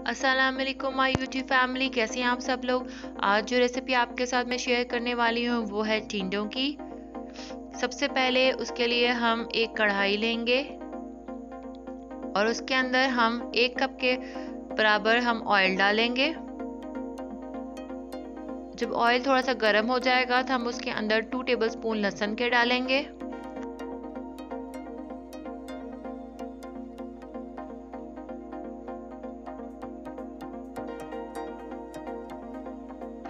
अस्सलाम वालेकुम my YouTube family कैसे हैं आप सब लोग? आज जो रेसिपी आपके साथ मैं शेयर करने वाली हूँ, वो है टिंडों की। सबसे पहले उसके लिए हम एक कढ़ाई लेंगे और उसके अंदर हम एक कप के बराबर हम ऑयल डालेंगे। जब ऑयल थोड़ा सा गर्म हो जाएगा तो हम उसके अंदर टू टेबल स्पून लहसुन के डालेंगे।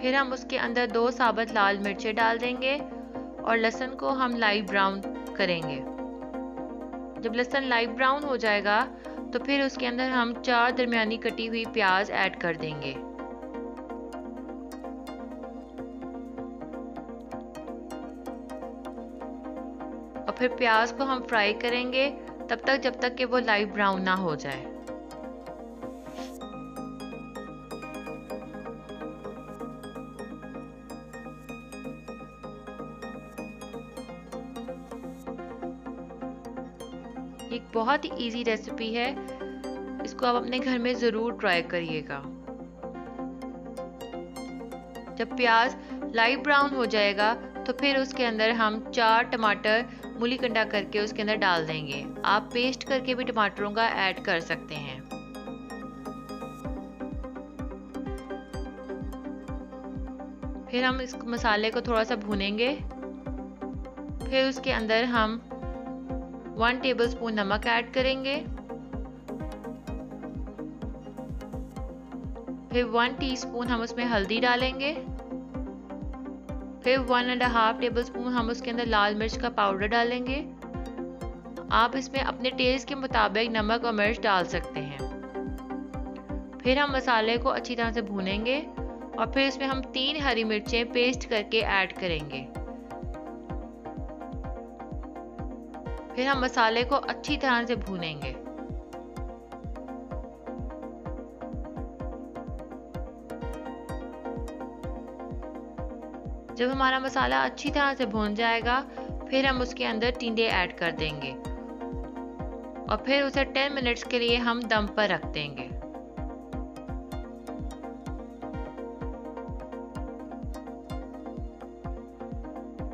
फिर हम उसके अंदर दो साबुत लाल मिर्चें डाल देंगे और लहसुन को हम लाइट ब्राउन करेंगे। जब लहसुन लाइट ब्राउन हो जाएगा तो फिर उसके अंदर हम चार दरमियानी कटी हुई प्याज ऐड कर देंगे। और फिर प्याज को हम फ्राई करेंगे, तब तक जब तक कि वो लाइट ब्राउन ना हो जाए। एक बहुत ही इजी रेसिपी है। इसको आप अपने घर में ज़रूर ट्राई करिएगा। जब प्याज लाइट ब्राउन हो जाएगा तो फिर उसके अंदर हम चार टमाटर मूली कंडा करके उसके अंदर डाल देंगे। आप पेस्ट करके भी टमाटरों का ऐड कर सकते हैं। फिर हम इस मसाले को थोड़ा सा भूनेंगे। फिर उसके अंदर हम वन टेबलस्पून नमक ऐड करेंगे। फिर वन टीस्पून हम उसमें हल्दी डालेंगे। फिर one and half tablespoon हम उसके अंदर लाल मिर्च का पाउडर डालेंगे। आप इसमें अपने टेस्ट के मुताबिक नमक और मिर्च डाल सकते हैं। फिर हम मसाले को अच्छी तरह से भूनेंगे और फिर इसमें हम तीन हरी मिर्चें पेस्ट करके ऐड करेंगे। फिर हम मसाले को अच्छी तरह से भूनेंगे। जब हमारा मसाला अच्छी तरह से भून जाएगा, फिर हम उसके अंदर टिंडे ऐड कर देंगे। और फिर उसे 10 मिनट्स के लिए हम दम पर रख देंगे।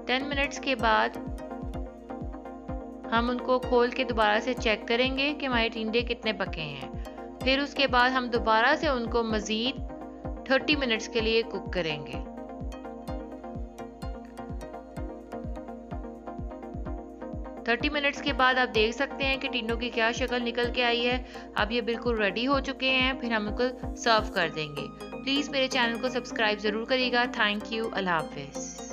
टेन मिनट्स के बाद हम उनको खोल के दोबारा से चेक करेंगे कि हमारे टिंडे कितने पके हैं। फिर उसके बाद हम दोबारा से उनको मज़ीद 30 मिनट्स के लिए कुक करेंगे। थर्टी मिनट्स के बाद आप देख सकते हैं कि टिंडों की क्या शक्ल निकल के आई है। अब ये बिल्कुल रेडी हो चुके हैं, फिर हम उनको सर्व कर देंगे। प्लीज़ मेरे चैनल को सब्सक्राइब ज़रूर करिएगा। थैंक यू अल्लाह हाफिज़।